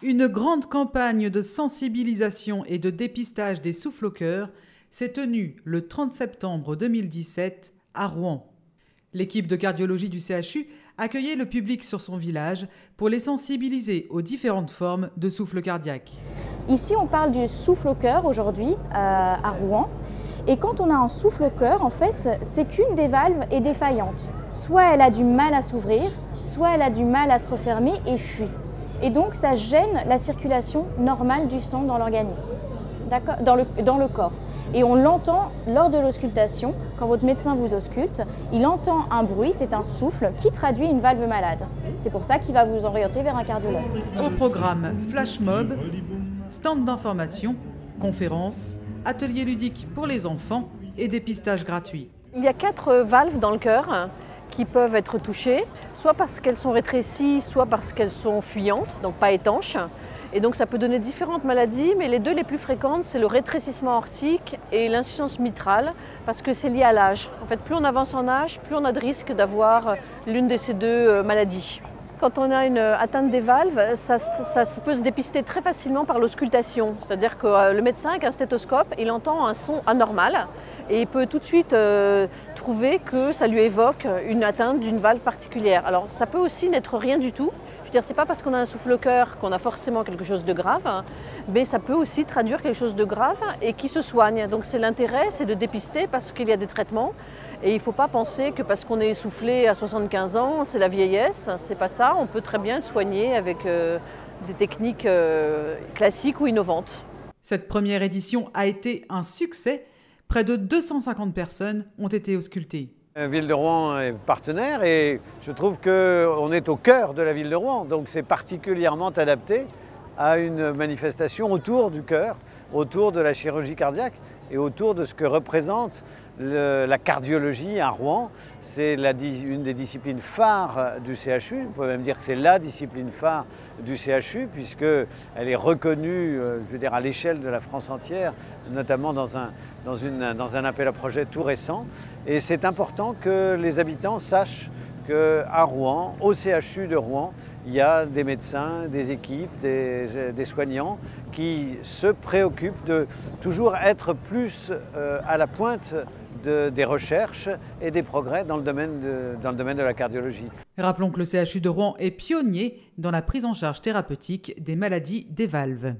Une grande campagne de sensibilisation et de dépistage des souffles au cœur s'est tenue le 30 septembre 2017 à Rouen. L'équipe de cardiologie du CHU accueillait le public sur son village pour les sensibiliser aux différentes formes de souffle cardiaque. Ici, on parle du souffle au cœur aujourd'hui euh, à Rouen. Et quand on a un souffle au cœur, en fait, c'est qu'une des valves est défaillante. Soit elle a du mal à s'ouvrir, soit elle a du mal à se refermer et fuit. Et donc ça gêne la circulation normale du sang dans l'organisme, dans le, dans le corps. Et on l'entend lors de l'auscultation, quand votre médecin vous ausculte, il entend un bruit, c'est un souffle qui traduit une valve malade. C'est pour ça qu'il va vous orienter vers un cardiologue. Au programme Flash Mob, stand d'information, conférences, ateliers ludiques pour les enfants et dépistage gratuit. Il y a quatre valves dans le cœur qui peuvent être touchées, soit parce qu'elles sont rétrécies, soit parce qu'elles sont fuyantes, donc pas étanches. Et donc ça peut donner différentes maladies, mais les deux les plus fréquentes, c'est le rétrécissement aortique et l'insuffisance mitrale, parce que c'est lié à l'âge. En fait, plus on avance en âge, plus on a de risque d'avoir l'une de ces deux euh, maladies. Quand on a une atteinte des valves, ça, peut se dépister très facilement par l'auscultation. C'est-à-dire que euh, le médecin avec un stéthoscope, il entend un son anormal et il peut tout de suite euh, trouver que ça lui évoque une atteinte d'une valve particulière. Alors ça peut aussi n'être rien du tout. Je veux dire, c'est pas parce qu'on a un souffle au cœur qu'on a forcément quelque chose de grave, mais ça peut aussi traduire quelque chose de grave et qui se soigne. Donc c'est l'intérêt, c'est de dépister parce qu'il y a des traitements et il ne faut pas penser que parce qu'on est essoufflé à 75 ans, c'est la vieillesse. C'est pas ça on peut très bien être soigné avec euh, des techniques euh, classiques ou innovantes. Cette première édition a été un succès. Près de 250 personnes ont été auscultées. La ville de Rouen est partenaire et je trouve qu'on est au cœur de la ville de Rouen, donc c'est particulièrement adapté à une manifestation autour du cœur, autour de la chirurgie cardiaque et autour de ce que représente la cardiologie à Rouen. C'est une des disciplines phares du CHU. On peut même dire que c'est la discipline phare du CHU, puisqu'elle est reconnue euh, je veux à l'échelle de la France entière, notamment dans un, dans un appel à projet tout récent. Et c'est important que les habitants sachent qu'à Rouen, au CHU de Rouen, il y a des médecins, des équipes, des, soignants qui se préoccupent de toujours être plus euh, à la pointe des recherches et des progrès dans le, domaine dans le domaine de la cardiologie. Rappelons que le CHU de Rouen est pionnier dans la prise en charge thérapeutique des maladies des valves.